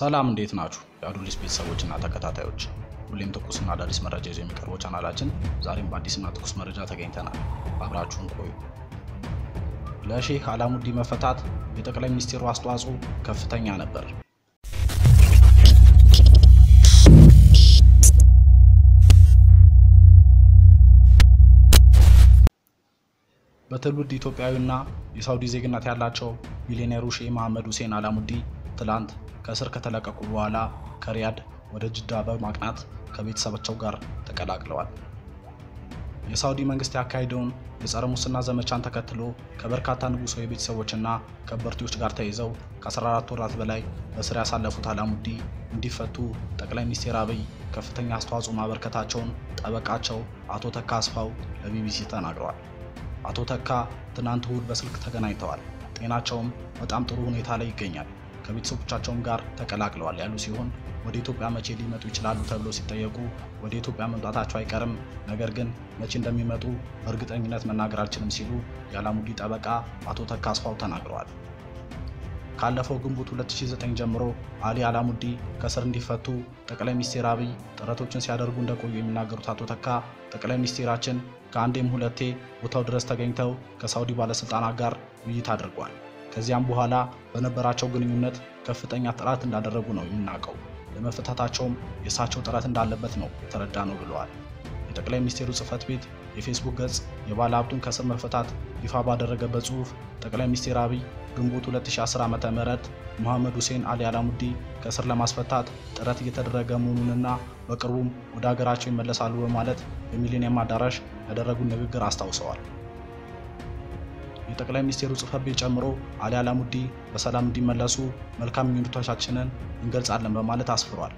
ሰላም እንዴት ናችሁ? የአዱሊስ ቤተሰቦችና ተከታታዮች፣ ሁሌም ትኩስና አዳዲስ መረጃ ይዞ የሚቀርበው ቻናላችን ዛሬም በአዲስና ትኩስ መረጃ ተገኝተናል። አብራችሁን ቆዩ። ለሼህ አላሙዲ መፈታት የጠቅላይ ሚኒስትሩ አስተዋጽኦ ከፍተኛ ነበር። በትውልድ ኢትዮጵያዊና የሳውዲ ዜግነት ያላቸው ቢሊዮኔሩ ሼህ መሐመድ ሁሴን አላሙዲ ትላንት ከእስር ከተለቀቁ በኋላ ከሪያድ ወደ ጅዳ በማቅናት ከቤተሰባቸው ጋር ተቀላቅለዋል። የሳውዲ መንግስት ያካሄደውን የጸረ ሙስና ዘመቻን ተከትሎ ከበርካታ ንጉሳዊ ቤተሰቦችና ከበርቴዎች ጋር ተይዘው ከ14 ወራት በላይ በስር ያሳለፉት አላሙዲ እንዲፈቱ ጠቅላይ ሚኒስትር አብይ ከፍተኛ አስተዋጽኦ ማበርከታቸውን ጠበቃቸው አቶ ተካ አስፋው ለቢቢሲ ተናግረዋል። አቶ ተካ ትናንት እሁድ በስልክ ተገናኝተዋል። ጤናቸውም በጣም ጥሩ ሁኔታ ላይ ይገኛል። ከቤተሰቦቻቸውም ጋር ተቀላቅለዋል ያሉ ሲሆን ወደ ኢትዮጵያ መቼ ሊመጡ ይችላሉ ተብሎ ሲጠየቁ ወደ ኢትዮጵያ መምጣታቸው አይቀርም፣ ነገር ግን መቼ እንደሚመጡ በእርግጠኝነት መናገር አልችልም ሲሉ የአላሙዲ ጠበቃ አቶ ተካ አስፋው ተናግረዋል። ካለፈው ግንቦት 2009 ጀምሮ አሊ አላሙዲ ከእስር እንዲፈቱ ጠቅላይ ሚኒስትር አብይ ጥረቶችን ሲያደርጉ እንደቆዩ የሚናገሩት አቶ ተካ ጠቅላይ ሚኒስትራችን ከአንዴም ሁለቴ ቦታው ድረስ ተገኝተው ከሳውዲ ባለስልጣናት ጋር ውይይት አድርጓል። ከዚያም በኋላ በነበራቸው ግንኙነት ከፍተኛ ጥረት እንዳደረጉ ነው የምናውቀው። ለመፈታታቸውም የእሳቸው ጥረት እንዳለበት ነው የተረዳ ነው ብለዋል። የጠቅላይ ሚኒስትሩ ጽህፈት ቤት የፌስቡክ ገጽ የባለ ሀብቱን ከእስር መፈታት ይፋ ባደረገበት ጽሁፍ ጠቅላይ ሚኒስትር አብይ ግንቦት 2010 ዓ.ም መሐመድ ሁሴን አሊ አላሙዲ ከእስር ለማስፈታት ጥረት እየተደረገ መሆኑንና በቅርቡም ወደ ሀገራቸው ይመለሳሉ በማለት በሚሊኒየም አዳራሽ ያደረጉን ንግግር አስታውሰዋል። የጠቅላይ ሚኒስትሩ ጽህፈት ቤት ጨምሮ አሊ አላሙዲ በሰላም እንዲመለሱ መልካም ምኞቶቻችንን እንገልጻለን በማለት አስፍሯል።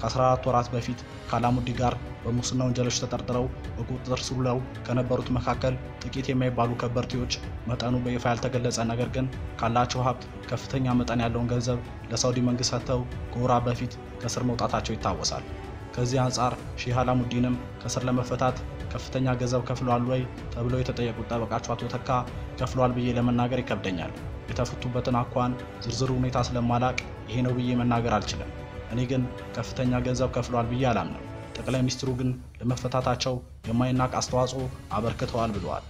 ከ14 ወራት በፊት ከአላሙዲ ጋር በሙስና ወንጀሎች ተጠርጥረው በቁጥጥር ስር ውለው ከነበሩት መካከል ጥቂት የማይባሉ ከበርቴዎች መጠኑ በይፋ ያልተገለጸ ነገር ግን ካላቸው ሀብት ከፍተኛ መጠን ያለውን ገንዘብ ለሳውዲ መንግስት ሰጥተው ከወራት በፊት ከስር መውጣታቸው ይታወሳል። ከዚህ አንጻር ሼህ አላሙዲንም ከስር ለመፈታት ከፍተኛ ገንዘብ ከፍለዋል ወይ ተብለው የተጠየቁት ጠበቃቸው አቶ ተካ ከፍለዋል ብዬ ለመናገር ይከብደኛል። የተፈቱበትን አኳን ዝርዝር ሁኔታ ስለማላቅ ይሄ ነው ብዬ መናገር አልችልም። እኔ ግን ከፍተኛ ገንዘብ ከፍለዋል ብዬ አላምንም። ጠቅላይ ሚኒስትሩ ግን ለመፈታታቸው የማይናቅ አስተዋጽኦ አበርክተዋል ብለዋል።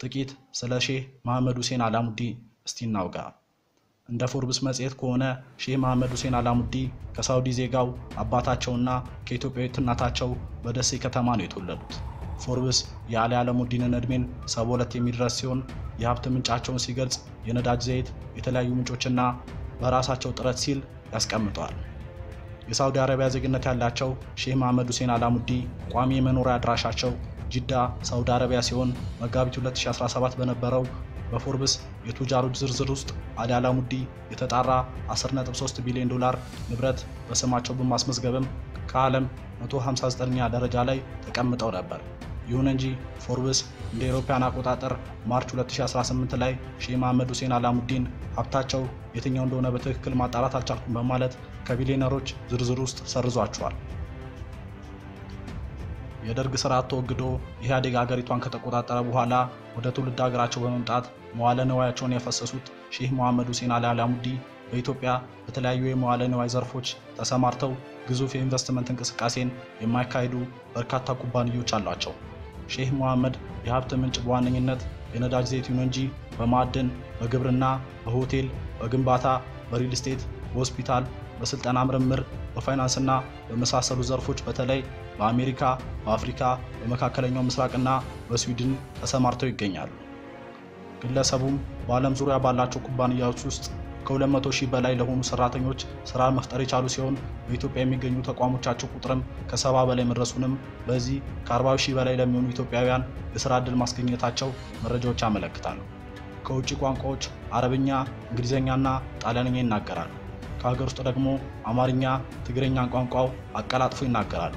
ጥቂት ስለ ሼህ መሐመድ ሁሴን አላሙዲን እስቲ እናውጋ። እንደ ፎርብስ መጽሔት ከሆነ ሼህ መሐመድ ሁሴን አላሙዲን ከሳውዲ ዜጋው አባታቸውና ከኢትዮጵያዊት እናታቸው በደሴ ከተማ ነው የተወለዱት። ፎርብስ የአሊ አላሙዲንን ዕድሜን 72 የሚደርስ ሲሆን የሀብት ምንጫቸውን ሲገልጽ የነዳጅ ዘይት፣ የተለያዩ ምንጮችና በራሳቸው ጥረት ሲል ያስቀምጠዋል። የሳውዲ አረቢያ ዜግነት ያላቸው ሼህ መሐመድ ሁሴን አላሙዲን ቋሚ የመኖሪያ አድራሻቸው ጅዳ ሳውዲ አረቢያ ሲሆን መጋቢት 2017 በነበረው በፎርብስ የቱጃሮች ዝርዝር ውስጥ አሊ አላሙዲን የተጣራ 10.3 ቢሊዮን ዶላር ንብረት በስማቸው በማስመዝገብም ከዓለም 159ኛ ደረጃ ላይ ተቀምጠው ነበር። ይሁን እንጂ ፎርብስ እንደ አውሮፓውያን አቆጣጠር ማርች 2018 ላይ ሼህ መሐመድ ሁሴን አላሙዲን ሀብታቸው የትኛው እንደሆነ በትክክል ማጣራት አልቻልኩም በማለት ከቢሊዮነሮች ዝርዝር ውስጥ ሰርዟቸዋል። የደርግ ስርዓት ተወግዶ ኢህአዴግ ሀገሪቷን ከተቆጣጠረ በኋላ ወደ ትውልድ ሀገራቸው በመምጣት መዋለ ንዋያቸውን ያፈሰሱት ሼህ መሐመድ ሁሴን አሊ አላሙዲ በኢትዮጵያ በተለያዩ የመዋለ ንዋይ ዘርፎች ተሰማርተው ግዙፍ የኢንቨስትመንት እንቅስቃሴን የማያካሂዱ በርካታ ኩባንያዎች አሏቸው። ሼህ መሐመድ የሀብት ምንጭ በዋነኝነት የነዳጅ ዘይት ይሁን እንጂ በማዕድን፣ በግብርና፣ በሆቴል፣ በግንባታ፣ በሪል ስቴት፣ በሆስፒታል፣ በስልጠና ምርምር፣ በፋይናንስና በመሳሰሉ ዘርፎች በተለይ በአሜሪካ፣ በአፍሪካ፣ በመካከለኛው ምስራቅና በስዊድን ተሰማርተው ይገኛሉ። ግለሰቡም በዓለም ዙሪያ ባላቸው ኩባንያዎች ውስጥ ከ200 ሺህ በላይ ለሆኑ ሰራተኞች ስራ መፍጠር የቻሉ ሲሆን በኢትዮጵያ የሚገኙ ተቋሞቻቸው ቁጥርም ከሰባ በላይ መድረሱንም በዚህ ከ40 ሺህ በላይ ለሚሆኑ ኢትዮጵያውያን የስራ ዕድል ማስገኘታቸው መረጃዎች ያመለክታሉ። ከውጭ ቋንቋዎች አረብኛ፣ እንግሊዝኛና ጣሊያንኛ ይናገራሉ። ከሀገር ውስጥ ደግሞ አማርኛ፣ ትግረኛን ቋንቋው አቀላጥፎ ይናገራሉ።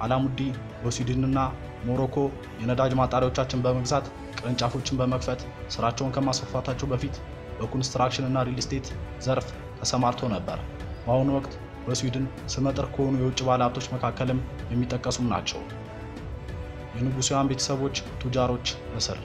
አላሙዲ በስዊድንና ሞሮኮ የነዳጅ ማጣሪያዎቻችን በመግዛት ቅርንጫፎችን በመክፈት ስራቸውን ከማስፋፋታቸው በፊት በኮንስትራክሽን እና real estate ዘርፍ ተሰማርተው ነበር። በአሁኑ ወቅት በስዊድን ስመ ጥር ከሆኑ የውጭ ባለሀብቶች መካከልም የሚጠቀሱም ናቸው። የንጉሳውያን ቤተሰቦች ቱጃሮች እስር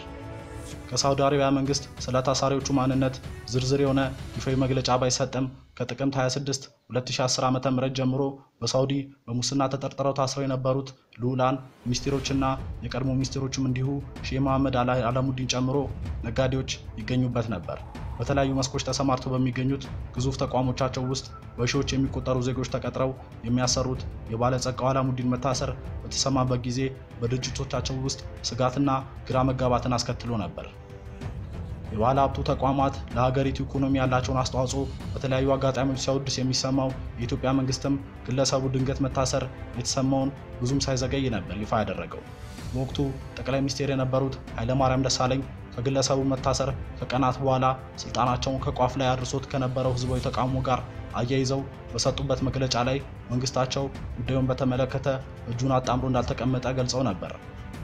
ከሳውዲ አረቢያ መንግስት ስለ ታሳሪዎቹ ማንነት ዝርዝር የሆነ ይፋዊ መግለጫ ባይሰጥም ከጥቅምት 26 2010 ዓ.ም ጀምሮ በሳውዲ በሙስና ተጠርጥረው ታስረው የነበሩት ልዑላን ሚኒስቴሮችና የቀድሞ ሚኒስቴሮችም እንዲሁ ሼህ መሐመድ አላሙዲን ጨምሮ ነጋዴዎች ይገኙበት ነበር። በተለያዩ መስኮች ተሰማርተው በሚገኙት ግዙፍ ተቋሞቻቸው ውስጥ በሺዎች የሚቆጠሩ ዜጎች ተቀጥረው የሚያሰሩት የባለጸጋው አላሙዲን መታሰር በተሰማበት ጊዜ በድርጅቶቻቸው ውስጥ ስጋትና ግራ መጋባትን አስከትሎ ነበር። የባለ ሀብቱ ተቋማት ለሀገሪቱ ኢኮኖሚ ያላቸውን አስተዋጽኦ በተለያዩ አጋጣሚዎች ሲያወድስ የሚሰማው የኢትዮጵያ መንግስትም ግለሰቡ ድንገት መታሰር የተሰማውን ብዙም ሳይዘገይ ነበር ይፋ ያደረገው። በወቅቱ ጠቅላይ ሚኒስትር የነበሩት ኃይለማርያም ደሳለኝ ከግለሰቡ መታሰር ከቀናት በኋላ ስልጣናቸውን ከቋፍ ላይ አድርሶት ከነበረው ህዝባዊ ተቃውሞ ጋር አያይዘው በሰጡበት መግለጫ ላይ መንግስታቸው ጉዳዩን በተመለከተ እጁን አጣምሮ እንዳልተቀመጠ ገልጸው ነበር።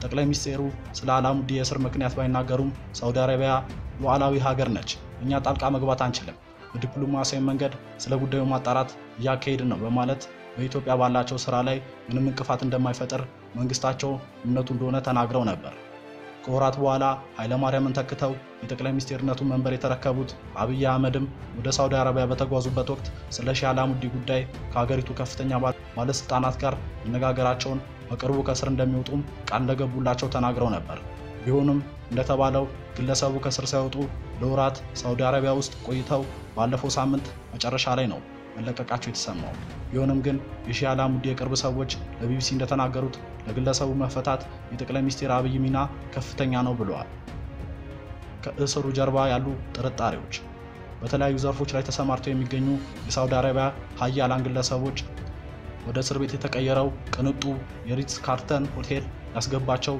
ጠቅላይ ሚኒስትሩ ስለ አላሙዲ የእስር ምክንያት ባይናገሩም ሳውዲ አረቢያ ሉዓላዊ ሀገር ነች፣ እኛ ጣልቃ መግባት አንችልም፣ በዲፕሎማሲያዊ መንገድ ስለ ጉዳዩ ማጣራት እያካሄድን ነው በማለት በኢትዮጵያ ባላቸው ስራ ላይ ምንም እንቅፋት እንደማይፈጥር መንግስታቸው እምነቱ እንደሆነ ተናግረው ነበር። ከወራት በኋላ ኃይለማርያምን ተክተው የጠቅላይ ሚኒስትርነቱን መንበር የተረከቡት አብይ አህመድም ወደ ሳውዲ አረቢያ በተጓዙበት ወቅት ስለ ሼህ አላሙዲ ጉዳይ ከሀገሪቱ ከፍተኛ ባለስልጣናት ጋር መነጋገራቸውን በቅርቡ ከስር እንደሚወጡም ቃል እንደገቡላቸው ተናግረው ነበር። ቢሆንም እንደተባለው ግለሰቡ ከስር ሳይወጡ ለወራት ሳውዲ አረቢያ ውስጥ ቆይተው ባለፈው ሳምንት መጨረሻ ላይ ነው መለቀቃቸው የተሰማው። ቢሆንም ግን የሼህ አላሙዲ የቅርብ ሰዎች ለቢቢሲ እንደተናገሩት ለግለሰቡ መፈታት የጠቅላይ ሚኒስትር አብይ ሚና ከፍተኛ ነው ብለዋል። ከእስሩ ጀርባ ያሉ ጥርጣሬዎች በተለያዩ ዘርፎች ላይ ተሰማርተው የሚገኙ የሳውዲ አረቢያ ሀያላን ግለሰቦች ወደ እስር ቤት የተቀየረው ቅንጡ የሪትስ ካርተን ሆቴል ያስገባቸው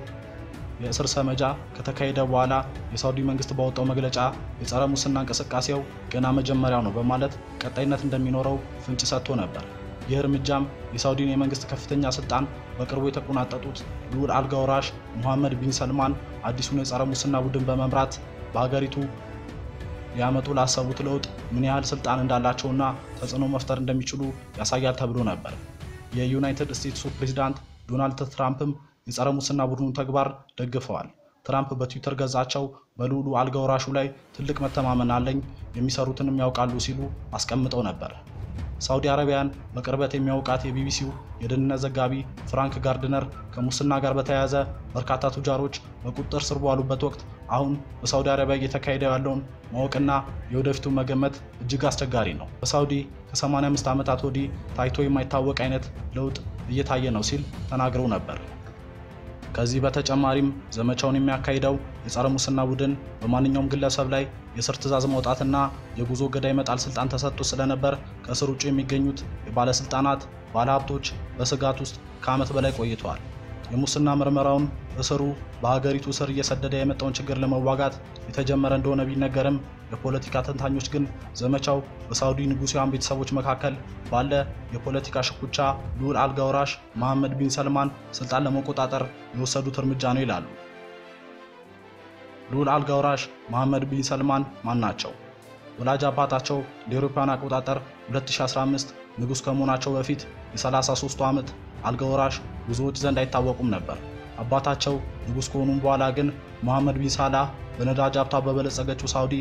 የእስር ሰመጃ ከተካሄደ በኋላ የሳውዲ መንግስት ባወጣው መግለጫ የጸረ ሙስና እንቅስቃሴው ገና መጀመሪያው ነው በማለት ቀጣይነት እንደሚኖረው ፍንጭ ሰጥቶ ነበር። ይህ እርምጃም የሳውዲን የመንግስት ከፍተኛ ስልጣን በቅርቡ የተቆናጠጡት ልዑል አልጋ ወራሽ ሙሐመድ ቢን ሰልማን አዲሱን የጸረ ሙስና ቡድን በመምራት በሀገሪቱ ሊያመጡ ላሰቡት ለውጥ ምን ያህል ስልጣን እንዳላቸውና ተጽዕኖ መፍጠር እንደሚችሉ ያሳያል ተብሎ ነበር። የዩናይትድ ስቴትሱ ፕሬዚዳንት ዶናልድ ትራምፕም የጸረ ሙስና ቡድኑን ተግባር ደግፈዋል። ትራምፕ በትዊተር ገጻቸው በልዑሉ አልጋ ወራሹ ላይ ትልቅ መተማመን አለኝ፣ የሚሰሩትንም ያውቃሉ ሲሉ አስቀምጠው ነበር። ሳውዲ አረቢያን በቅርበት የሚያውቃት የቢቢሲው የደህንነት ዘጋቢ ፍራንክ ጋርድነር ከሙስና ጋር በተያያዘ በርካታ ቱጃሮች በቁጥጥር ስር ባሉበት ወቅት አሁን በሳውዲ አረቢያ እየተካሄደ ያለውን ማወቅና የወደፊቱን መገመት እጅግ አስቸጋሪ ነው። በሳውዲ ከ85 ዓመታት ወዲህ ታይቶ የማይታወቅ አይነት ለውጥ እየታየ ነው ሲል ተናግረው ነበር። ከዚህ በተጨማሪም ዘመቻውን የሚያካሂደው የጸረ ሙስና ቡድን በማንኛውም ግለሰብ ላይ የእስር ትዕዛዝ ማውጣትና የጉዞ እገዳ መጣል ስልጣን ተሰጥቶ ስለነበር ከእስር ውጭ የሚገኙት የባለስልጣናት ባለሀብቶች በስጋት ውስጥ ከዓመት በላይ ቆይተዋል። የሙስና ምርመራውን እስሩ በሀገሪቱ ስር እየሰደደ የመጣውን ችግር ለመዋጋት የተጀመረ እንደሆነ ቢነገርም የፖለቲካ ተንታኞች ግን ዘመቻው በሳውዲ ንጉሳውያን ቤተሰቦች መካከል ባለ የፖለቲካ ሽኩቻ ልዑል አልጋ ወራሽ መሐመድ ቢን ሰልማን ስልጣን ለመቆጣጠር የወሰዱት እርምጃ ነው ይላሉ። ልዑል አልጋ ወራሽ መሐመድ ቢን ሰልማን ማን ናቸው? ወላጅ አባታቸው እንደ አውሮፓውያን አቆጣጠር 2015 ንጉሥ ከመሆናቸው በፊት የ33 ዓመቱ አልጋ ወራሽ ብዙዎች ዘንድ አይታወቁም ነበር። አባታቸው ንጉሥ ከሆኑም በኋላ ግን መሐመድ ቢን ሰልማን በነዳጅ ሀብቷ በበለጸገችው ሳውዲ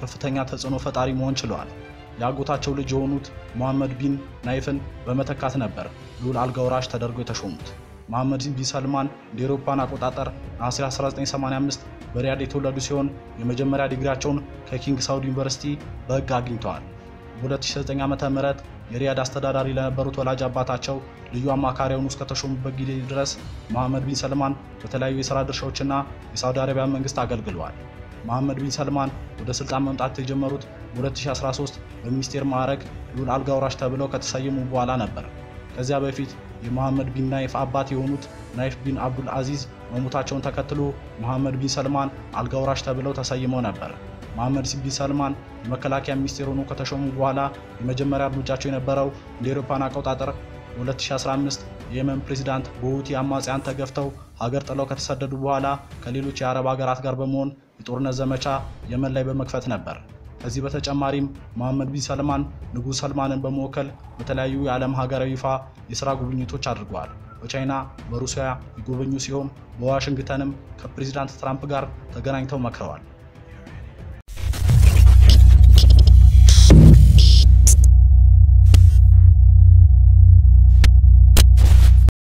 ከፍተኛ ተጽዕኖ ፈጣሪ መሆን ችለዋል። የአጎታቸው ልጅ የሆኑት መሐመድ ቢን ናይፍን በመተካት ነበር ልዑል አልጋ ወራሽ ተደርገው የተሾሙት። መሐመድ ቢን ሰልማን እንደ አውሮፓውያን አቆጣጠር ነሐሴ 1985 በሪያድ የተወለዱ ሲሆን የመጀመሪያ ዲግሪያቸውን ከኪንግ ሳውዲ ዩኒቨርሲቲ በሕግ አግኝተዋል። በ2009 ዓ.ም የሪያድ አስተዳዳሪ ለነበሩት ወላጅ አባታቸው ልዩ አማካሪ ሆነው እስከተሾሙበት ጊዜ ድረስ መሐመድ ቢን ሰልማን በተለያዩ የሥራ ድርሻዎችና የሳውዲ አረቢያ መንግስት አገልግለዋል። መሐመድ ቢን ሰልማን ወደ ስልጣን መምጣት የጀመሩት በ2013 በሚኒስቴር ማዕረግ ልዑል አልጋ ወራሽ ተብለው ከተሰየሙ በኋላ ነበር። ከዚያ በፊት የመሐመድ ቢን ናይፍ አባት የሆኑት ናይፍ ቢን አብዱል አዚዝ መሞታቸውን ተከትሎ መሐመድ ቢን ሰልማን አልጋ ወራሽ ተብለው ተሰይመው ነበር። መሐመድ ቢን ሰልማን የመከላከያ ሚኒስቴር ሆኖ ከተሾሙ በኋላ የመጀመሪያ እርምጃቸው የነበረው እንደ አውሮፓውያን አቆጣጠር በ2015 የየመን ፕሬዚዳንት በሁቲ አማጽያን ተገፍተው ሀገር ጥለው ከተሰደዱ በኋላ ከሌሎች የአረብ ሀገራት ጋር በመሆን የጦርነት ዘመቻ የመን ላይ በመክፈት ነበር። ከዚህ በተጨማሪም መሐመድ ቢን ሰልማን ንጉሥ ሰልማንን በመወከል በተለያዩ የዓለም ሀገራዊ ይፋ የሥራ ጉብኝቶች አድርገዋል። በቻይና በሩሲያ የጎበኙ ሲሆን በዋሽንግተንም ከፕሬዚዳንት ትራምፕ ጋር ተገናኝተው መክረዋል።